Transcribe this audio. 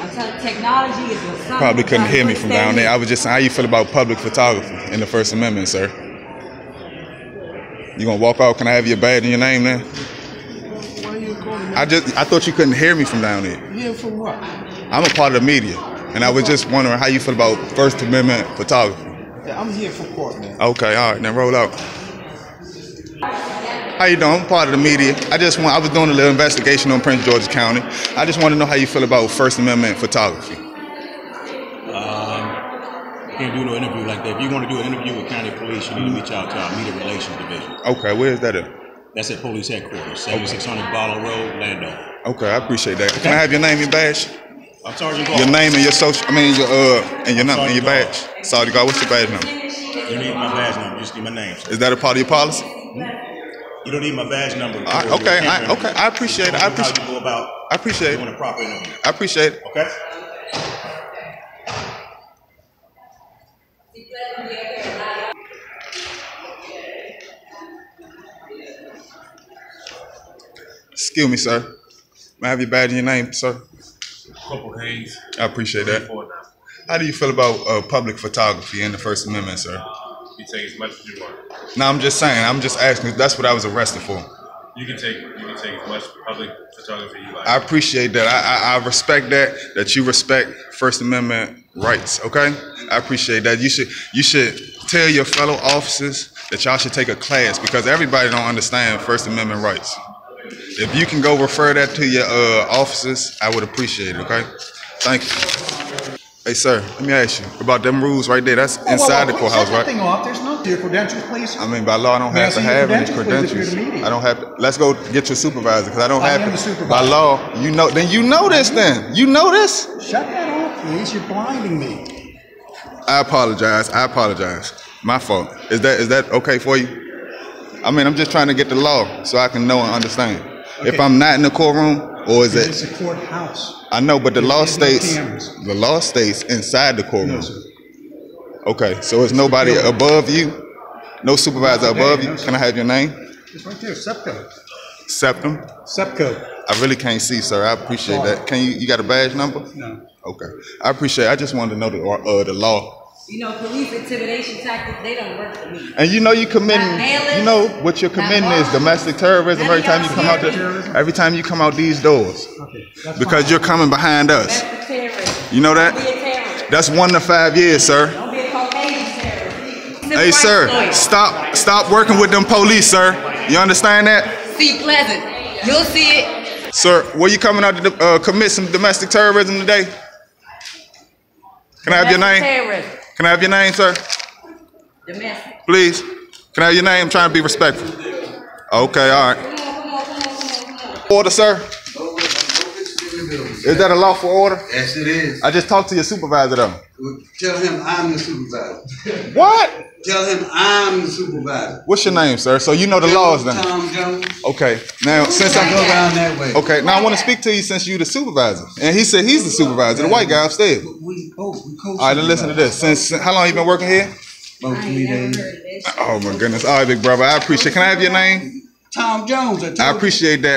I'm technology is what's Probably couldn't hear me from down there. I was just saying, how you feel about public photography in the First Amendment, sir? You gonna walk out? Can I have your badge and your name then? Why are you calling me? I just I thought you couldn't hear me from down there. Here for what? I'm a part of the media, and I was just wondering how you feel about First Amendment photography. Yeah, I'm here for court, man. Okay, all right, then roll out. How you doing? I'm part of the media. I just want I was doing a little investigation on Prince George's County. I just want to know how you feel about First Amendment photography. Um, Can't do no interview like that. If you want to do an interview with county police, you need to reach out to our media relations division. Okay, where is that at? That's at police headquarters, 7600 Barlowe Road, Landover. Okay, I appreciate that. Can I have your name, and badge? I'm Sergeant Your name and your social. I mean your uh and your number and your Sergeant badge. Sorry, God, what's your badge number? You need my badge number. You just need my name. sir. Is that a part of your policy? You don't need my badge number. Right, okay, I, okay, I appreciate it. I appreciate. go about I appreciate doing it. a proper interview. I appreciate it. Okay? Excuse me, sir. May I have your badge and your name, sir? Corporal Haynes. I appreciate that. How do you feel about uh, public photography in the First Amendment, sir? You take as much as you want. No, I'm just saying. I'm just asking. That's what I was arrested for. You can take you can take as much public photography you like. I appreciate that. I, I, I respect that. That you respect First Amendment rights. Okay, I appreciate that. You should you should tell your fellow officers that y'all should take a class because everybody don't understand First Amendment rights. If you can go refer that to your uh, officers, I would appreciate it. Okay, thank you. Hey, sir, let me ask you about them rules right there. That's inside the courthouse, Shut that right? thing off. There's no your credentials, please. I mean, by law, I don't have to have any credentials, please, if credentials. you're the media? I don't have. To, let's go get your supervisor because I don't I have am to. the supervisor. By law, you know. Then you know this. Then you know this. Shut that off, please. You're blinding me. I apologize. I apologize. My fault. Is that is that okay for you? I mean, I'm just trying to get the law so I can know and understand. If I'm not in the courtroom, or is it? It's it? a courthouse. I know, but the law There's states the law states inside the courtroom. No. Okay, so is nobody above you? No supervisor above you? Can I have your name? It's right there. SEPCO. Septum. SEPCO. I really can't see, sir. I appreciate that. Can you? You got a badge number? No. Okay. I appreciate. It. I just wanted to know the uh, the law. You know, police intimidation tactics, they don't work for me. And you know you committing—you know what you're not committing is domestic terrorism. Every time you come out the, every time you come out these doors, Okay. Because fine. you're coming behind us. That's the terrorist. You know Don't be a that? terrorist. That's one to five years, sir. Don't be a Caucasian terrorist. Civil Hey, sir, lawyer. stop stop working with them police, sir. You understand that, See Pleasant. You'll see it. sir? Were you coming out to uh, commit some domestic terrorism today? Can I have your name? Terrorism. Can I have your name, sir? Domestic. Please. Can I have your name? I'm trying to be respectful. Okay, all right. Order, sir. Is that a lawful order? Yes, it is. I just talked to your supervisor though. Well, Tell him I'm the supervisor. What? Tell him I'm the supervisor. What's your name, sir? So you know the laws then. Tom Jones. Okay. Now since I go around that way. okay, now I want to speak to you since you're the supervisor, and he said he's the supervisor, the white guy upstairs. We both. We co All right, then listen to this. Since how long you been working here? About three days. heard of this. Oh my goodness. All right, big brother. I appreciate. Can I have your name? Tom Jones. I, told I appreciate that.